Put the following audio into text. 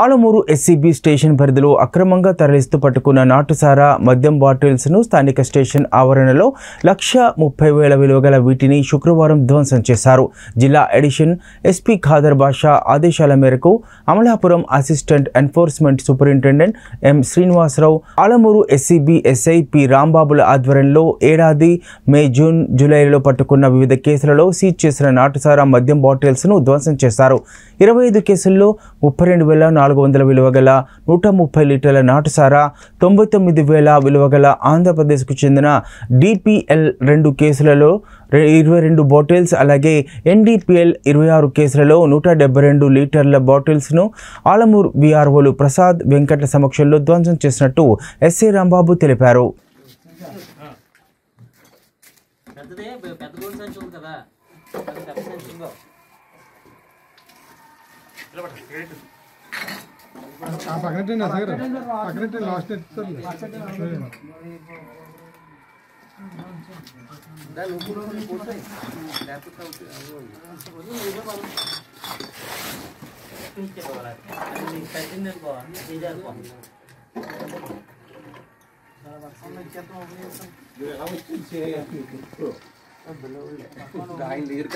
Alamuru SCB station పరిధిలో అక్రమంగా తరలిస్తూ పట్టుకున్న నాటుసారా మద్యం బాటిల్స్ను స్థానిక స్టేషన్ ఆవరణలో లక్ష ముప్పై వేల విలువ గల వీటిని శుక్రవారం ధ్వంసం చేశారు. జిల్లా ఎడిషన్ ఎస్పీ ఖాదర్ బాషా ఆదేశాల మేరకు Amalapuram assistant enforcement superintendent M Srinivasarao Alamuru SCB SI P రాంబాబుల ఆధ్వర్యంలో ఏడాది మే జూన్ జూలైలో పట్టుకున్న వివిధ కేసులలో సీజ్ చేసిన నాటుసారా మద్యం బాటిల్స్ను ధ్వంసం చేశారు. ఇరవై ఐదు కేసుల్లో ముప్పై రెండు వేల నాలుగు వందల విలువ గల నూట ముప్పై లీటర్ల నాటుసారా తొంభై తొమ్మిది వేల విలువ గల ఆంధ్రప్రదేశ్కు చెందిన డిపిఎల్ రెండు కేసులలో ఇరవై రెండు బాటిల్స్ అలాగే ఎన్డీపీఎల్ ఇరవై ఆరు కేసులలో నూట డెబ్బై రెండు లీటర్ల బాటిల్స్ను ఆలమూరు విఆర్ఓలు ప్రసాద్ వెంకట సమక్షంలో ధ్వంసం చేసినట్టు ఎస్ఏ రాంబాబు తెలిపారు. పెద్ద సంచి ఉంది కదా. అది పెద్ద సంచి ఉందో ఆ పక్కన నా దగ్గర పక్కన లాస్ట్ ఎత్తుతారు అది